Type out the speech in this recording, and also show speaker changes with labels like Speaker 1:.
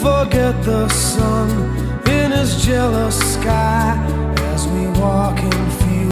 Speaker 1: forget the sun in his jealous sky.